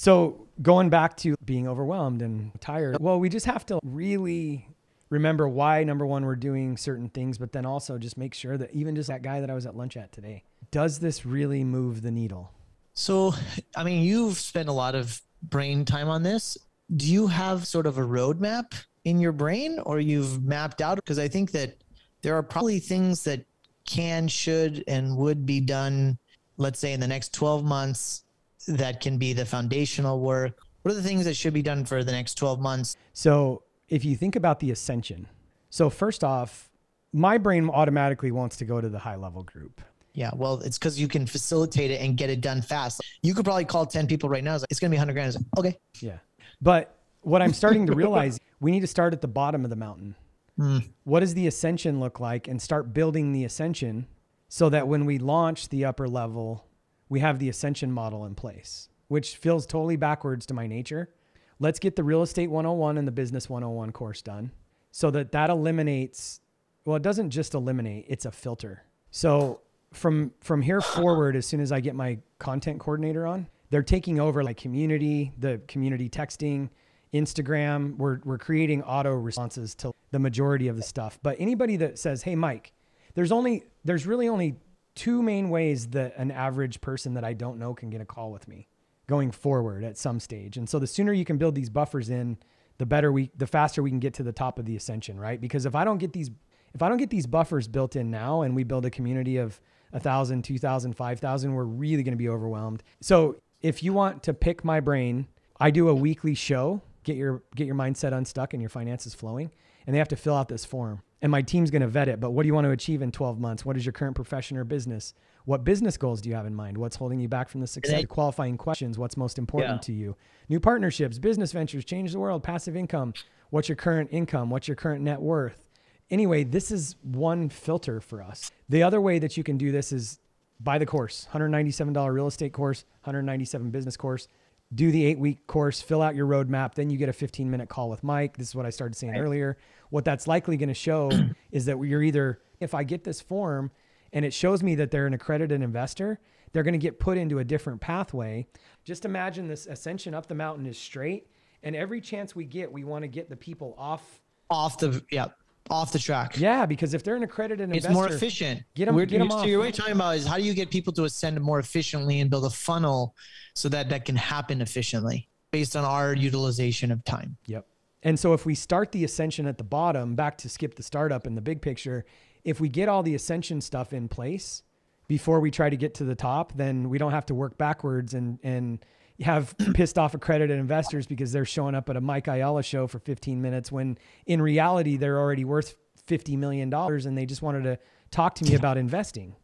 So going back to being overwhelmed and tired, well, we just have to really remember why number one we're doing certain things, but then also just make sure that even just that guy that I was at lunch at today, does this really move the needle? So, I mean, you've spent a lot of brain time on this. Do you have sort of a roadmap in your brain or you've mapped out? Because I think that there are probably things that can, should, and would be done, let's say in the next 12 months, that can be the foundational work. What are the things that should be done for the next 12 months? So, if you think about the ascension, so first off, my brain automatically wants to go to the high level group. Yeah, well, it's because you can facilitate it and get it done fast. You could probably call 10 people right now. It's, like, it's going to be 100 grand. Like, okay. Yeah. But what I'm starting to realize, we need to start at the bottom of the mountain. Mm. What does the ascension look like? And start building the ascension so that when we launch the upper level, we have the ascension model in place, which feels totally backwards to my nature. Let's get the real estate 101 and the business 101 course done so that that eliminates well it doesn't just eliminate it's a filter. So from from here forward as soon as i get my content coordinator on they're taking over like community the community texting instagram. We're, we're creating auto responses to the majority of the stuff. But anybody that says hey mike there's only there's really only two main ways that an average person that i don't know can get a call with me going forward at some stage and so the sooner you can build these buffers in the better we the faster we can get to the top of the ascension right because if i don't get these if i don't get these buffers built in now and we build a community of a thousand, two thousand, five thousand, we're really going to be overwhelmed. So if you want to pick my brain, I do a weekly show. Get your get your mindset unstuck and your finances flowing, and they have to fill out this form. And my team's going to vet it. But what do you want to achieve in 12 months? What is your current profession or business? What business goals do you have in mind? What's holding you back from the success? Qualifying questions. What's most important yeah. to you? New partnerships, business ventures, change the world, passive income. What's your current income? What's your current net worth? Anyway, this is one filter for us. The other way that you can do this is buy the course $197 real estate course, 197 business course. Do the eight week course, fill out your roadmap. Then you get a 15 minute call with Mike. This is what I started saying right. earlier. What that's likely going to show is that you're either, if I get this form and it shows me that they're an accredited investor, they're going to get put into a different pathway. Just imagine this ascension up the mountain is straight. And every chance we get, we want to get the people off off the yeah off the track. Yeah, because if they're an accredited it's investor, more efficient. Get them, We're, get them off. So you're talking about is how do you get people to ascend more efficiently and build a funnel so that that can happen efficiently based on our utilization of time. Yep. And so if we start the ascension at the bottom, back to skip the startup and the big picture, if we get all the ascension stuff in place before we try to get to the top, then we don't have to work backwards and and have pissed off accredited investors because they're showing up at a Mike Ayala show for 15 minutes when in reality they're already worth 50 million dollars and they just wanted to talk to me about investing.